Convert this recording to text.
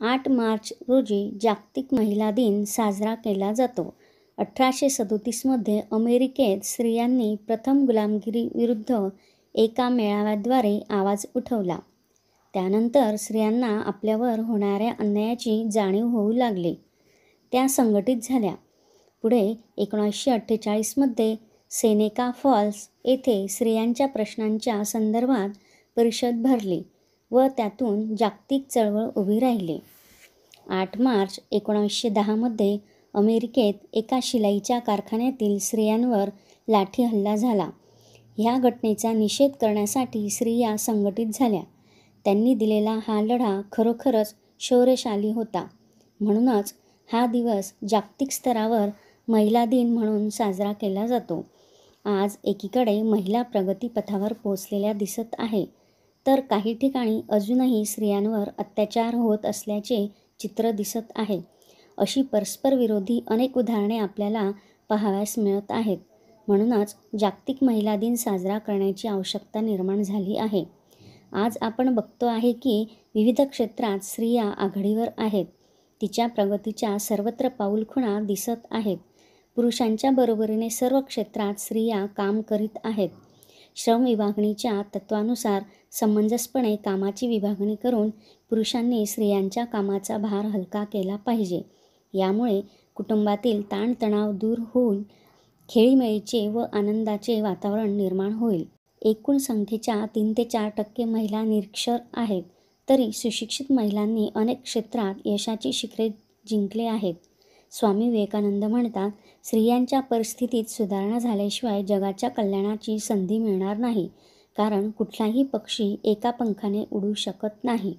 आठ मार्च रोजी जागतिक महिला दिन साजरा केला जातो. अठराशे सदोतीसमध्ये अमेरिकेत स्त्रियांनी प्रथम गुलामगिरीविरुद्ध एका मेळाव्याद्वारे आवाज उठवला. त्यानंतर स्त्रियांना आपल्यावर होणाऱ्या अन्यायाची जाणीव होऊ लागली. त्या संघटित झाल्या. पुढे एकोणीसशे अठ्ठेचाळीसमध्ये सेनेका फॉल्स येथे स्त्रियांच्या प्रश्नांच्या संदर्भात परिषद भरली व त्यातून जागतिक चळवळ उभी राहिली. आठ मार्च एकोणीसशे दहामध्ये अमेरिकेत एका शिलाईच्या कारखान्यातील स्त्रियांवर लाठी हल्ला झाला. ह्या घटनेचा निषेध करण्यासाठी स्त्रिया संघटित झाल्या. त्यांनी दिलेला हा लढा खरोखरच शौर्यशाली होता. म्हणूनच हा दिवस जागतिक स्तरावर महिला दिन म्हणून साजरा केला जातो. आज एकीकडे महिला प्रगतीपथावर पोहोचलेल्या दिसत आहे तर काही ठिकाणी अजूनही स्त्रियांवर अत्याचार होत असल्याचे चित्र दिसत आहे. अशी परस्परविरोधी अनेक उदाहरणे आपल्याला पाहावयास मिळत आहेत. म्हणूनच जागतिक महिला दिन साजरा करण्याची आवश्यकता निर्माण झाली आहे. आज आपण बघतो आहे की विविध क्षेत्रात स्त्रिया आघाडीवर आहेत. तिच्या प्रगतीच्या सर्वत्र पाऊलखुणा दिसत आहेत. पुरुषांच्या बरोबरीने सर्व क्षेत्रात स्त्रिया काम करीत आहेत. श्रमविभागणीच्या तत्त्वानुसार समंजसपणे कामाची विभागणी करून पुरुषांनी स्त्रियांच्या कामाचा भार हलका केला पाहिजे. यामुळे कुटुंबातील ताणतणाव दूर होऊन खेळीमेळीचे व आनंदाचे वातावरण निर्माण होईल. एकूण संख्येच्या तीन ते चार टक्के महिला निरक्षर आहेत तरी सुशिक्षित महिलांनी अनेक क्षेत्रात यशाची शिखरे जिंकले आहेत. स्वामी विवेकानंद म्हणतात, स्त्रियांच्या परिस्थितीत सुधारणा झाल्याशिवाय जगाच्या कल्याणाची संधी मिळणार नाही कारण कुठलाही पक्षी एका पंखाने उडू शकत नाही.